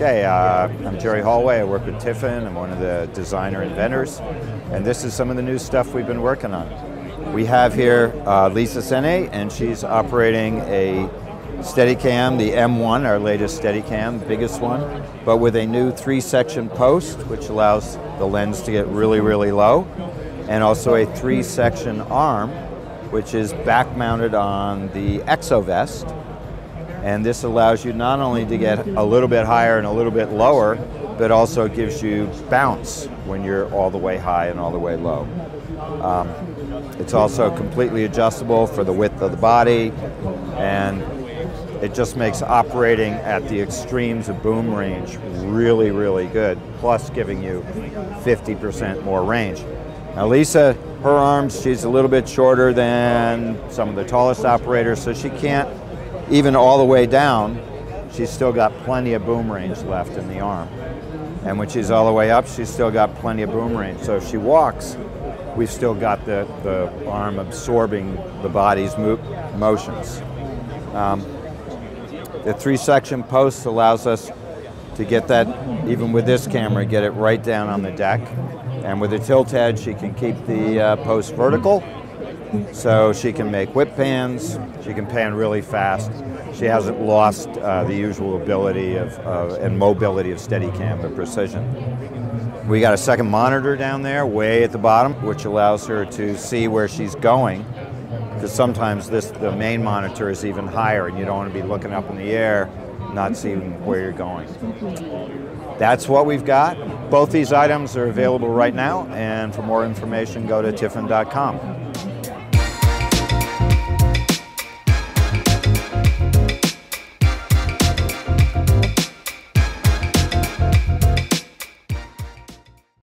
Okay, uh, I'm Jerry Holway. I work with Tiffen. I'm one of the designer inventors. And this is some of the new stuff we've been working on. We have here uh, Lisa Sene, and she's operating a Steadicam, the M1, our latest Steadicam, biggest one, but with a new three-section post, which allows the lens to get really, really low, and also a three-section arm, which is back-mounted on the ExoVest, and this allows you not only to get a little bit higher and a little bit lower, but also gives you bounce when you're all the way high and all the way low. Um, it's also completely adjustable for the width of the body, and it just makes operating at the extremes of boom range really, really good, plus giving you 50% more range. Now Lisa, her arms, she's a little bit shorter than some of the tallest operators, so she can't even all the way down, she's still got plenty of boom range left in the arm. And when she's all the way up, she's still got plenty of boom range. So if she walks, we've still got the, the arm absorbing the body's mo motions. Um, the three section post allows us to get that, even with this camera, get it right down on the deck. And with the tilt head, she can keep the uh, post vertical so she can make whip pans, she can pan really fast. She hasn't lost uh, the usual ability of, and mobility of Steadicam, the precision. We got a second monitor down there, way at the bottom, which allows her to see where she's going. Because sometimes this, the main monitor is even higher, and you don't want to be looking up in the air, not seeing where you're going. That's what we've got. Both these items are available right now, and for more information, go to tiffen.com.